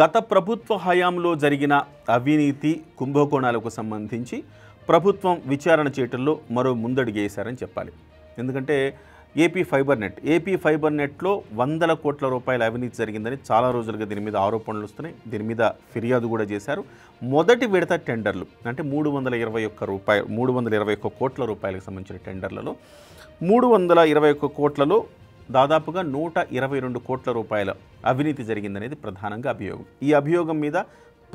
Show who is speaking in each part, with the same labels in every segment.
Speaker 1: గత ప్రభుత్వ హయాంలో జరిగిన అవినీతి కుంభకోణాలకు సంబంధించి ప్రభుత్వం విచారణ చేయటంలో మరో ముందడుగేశారని చెప్పాలి. ఎందుకంటే AP fibre net AP fibre నెట్లో వందల కోట్ల రూపాయల అవినీతి జరిగిందని చాలా రోజులుగా దీని మీద ఆరోపణలు వస్తున్నాయి. దీని మీద ఫిర్యాదు కూడా చేశారు. మొదటి విడత టెండర్లు అంటే మూడు వందల ఇరవై ఒక్క రూపాయలు మూడు వందల ఇరవై ఒక్క కోట్ల రూపాయలకు సంబంధించిన టెండర్లలో మూడు వందల ఇరవై ఒక్క కోట్లలో దాదాపుగా నూట ఇరవై రెండు కోట్ల రూపాయల అవినీతి జరిగిందనేది ప్రధానంగా అభియోగం. ఈ అభియోగం మీద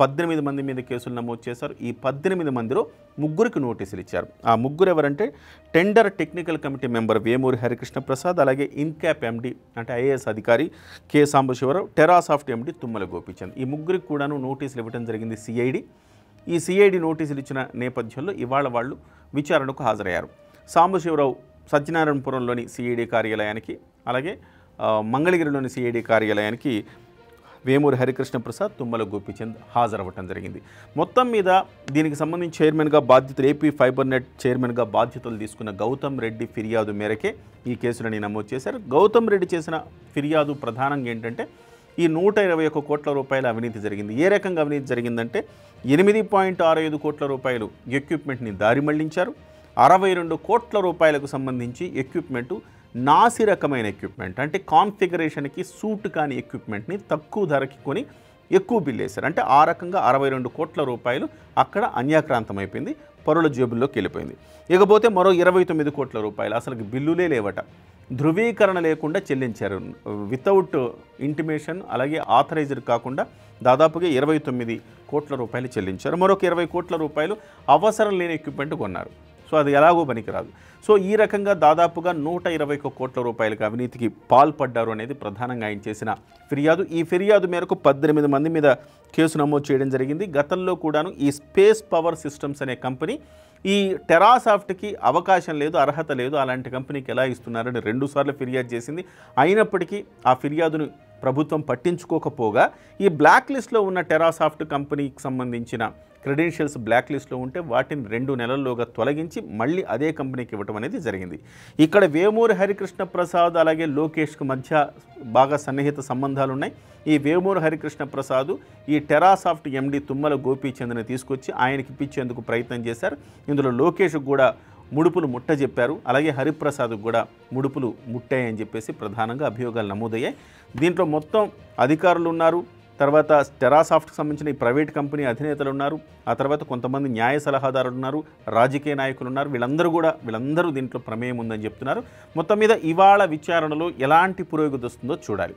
Speaker 1: పద్దెనిమిది మంది మీద కేసులు నమోదు చేశారు. ఈ పద్దెనిమిది మందిలో ముగ్గురికి నోటీసులు ఇచ్చారు. ఆ ముగ్గురు ఎవరంటే tender technical committee member Vemuri Harikrishna Prasad అలాగే ఇన్క్యాప్ ఎండి అంటే ఐఏఎస్ అధికారి K. Sambasivarao Terasoft MD Tummala Gopichand. ఈ ముగ్గురికి కూడాను నోటీసులు ఇవ్వడం జరిగింది సిఐడి. ఈ సిఐడి నోటీసులు ఇచ్చిన నేపథ్యంలో ఇవాళ వాళ్ళు విచారణకు హాజరయ్యారు. సాంబశివరావు సత్యనారాయణపురంలోని సిఐడి కార్యాలయానికి అలాగే మంగళగిరిలోని సిఐడి కార్యాలయానికి వేమూరి హరికృష్ణ ప్రసాద్ తుమ్మల గోపిచంద్ హాజరవ్వటం జరిగింది. మొత్తం మీద దీనికి సంబంధించి చైర్మన్గా బాధ్యతలు ఏపీ ఫైబర్ నెట్ చైర్మన్గా బాధ్యతలు తీసుకున్న గౌతమ్ రెడ్డి ఫిర్యాదు మేరకే ఈ కేసులని నమోదు చేశారు. గౌతమ్ రెడ్డి చేసిన ఫిర్యాదు ప్రధానంగా ఏంటంటే ఈ నూట ఇరవై ఒక్క కోట్ల రూపాయల అవినీతి జరిగింది. ఏ రకంగా అవినీతి జరిగిందంటే ఎనిమిది పాయింట్ ఆరు ఐదు కోట్ల రూపాయలు ఎక్విప్మెంట్ని దారి మళ్ళించారు. అరవై రెండు కోట్ల రూపాయలకు సంబంధించి ఎక్విప్మెంటు నాసి రకమైన ఎక్విప్మెంట్ అంటే కాన్ఫిగరేషన్కి సూట్ కాని ఎక్విప్మెంట్ని తక్కువ ధరకి కొని ఎక్కువ బిల్ వేశారు. అంటే ఆ రకంగా అరవై రెండు కోట్ల రూపాయలు అక్కడ అన్యాక్రాంతం అయిపోయింది పరుల జేబుల్లోకి వెళ్ళిపోయింది. ఇకపోతే మరో ఇరవై తొమ్మిది కోట్ల రూపాయలు అసలు బిల్లులే లేవట. ధృవీకరణ లేకుండా చెల్లించారు. వితౌట్ ఇంటిమేషన్ అలాగే ఆథరైజ్డ్ కాకుండా దాదాపుగా ఇరవై తొమ్మిది కోట్ల రూపాయలు చెల్లించారు. మరొక ఇరవై కోట్ల రూపాయలు అవసరం లేని ఎక్విప్మెంట్ కొన్నారు. సో అది ఎలాగో పనికిరాదు. సో ఈ రకంగా దాదాపుగా నూట ఇరవై ఒక్క కోట్ల రూపాయలకు అవినీతికి పాల్పడ్డారు అనేది ప్రధానంగా ఆయన చేసిన ఫిర్యాదు. ఈ ఫిర్యాదు మేరకు పద్దెనిమిది మంది మీద కేసు నమోదు చేయడం జరిగింది. గతంలో కూడాను ఈ స్పేస్ పవర్ సిస్టమ్స్ అనే కంపెనీ ఈ టెరాసాఫ్ట్కి అవకాశం లేదు అర్హత లేదు. అలాంటి కంపెనీకి ఎలా ఇస్తున్నారని రెండుసార్లు ఫిర్యాదు చేసింది. అయినప్పటికీ ఆ ఫిర్యాదును ప్రభుత్వం పట్టించుకోకపోగా ఈ బ్లాక్ లిస్ట్లో ఉన్న టెరాసాఫ్ట్ కంపెనీకి సంబంధించిన క్రెడెన్షియల్స్ బ్లాక్ లిస్ట్లో ఉంటే వాటిని రెండు నెలల్లోగా తొలగించి మళ్ళీ అదే కంపెనీకి ఇవ్వడం అనేది జరిగింది. ఇక్కడ వేమూరి హరికృష్ణ ప్రసాద్ అలాగే లోకేష్కు మధ్య బాగా సన్నిహిత సంబంధాలు ఉన్నాయి. ఈ వేమూరి హరికృష్ణ ప్రసాద్ ఈ టెరాసాఫ్ట్ ఎండి తుమ్మల గోపీచంద్ని తీసుకొచ్చి ఆయనకి ఇప్పించేందుకు ప్రయత్నం చేశారు. ఇందులో లోకేష్కు కూడా ముడుపులు ముట్ట చెప్పారు అలాగే హరిప్రసాద్ కూడా ముడుపులు ముట్టాయని చెప్పేసి ప్రధానంగా అభియోగాలు నమోదయ్యాయి. దీంట్లో మొత్తం అధికారులు ఉన్నారు. తర్వాత టెరాసాఫ్ట్కి సంబంధించిన ఈ ప్రైవేట్ కంపెనీ అధినేతలు ఉన్నారు. ఆ తర్వాత కొంతమంది న్యాయ సలహాదారులు ఉన్నారు. రాజకీయ నాయకులు ఉన్నారు. వీళ్ళందరూ కూడా వీళ్ళందరూ దీంట్లో ప్రమేయం ఉందని చెప్తున్నారు. మొత్తం మీద ఇవాళ విచారణలో ఎలాంటి పురోగతి వస్తుందో చూడాలి.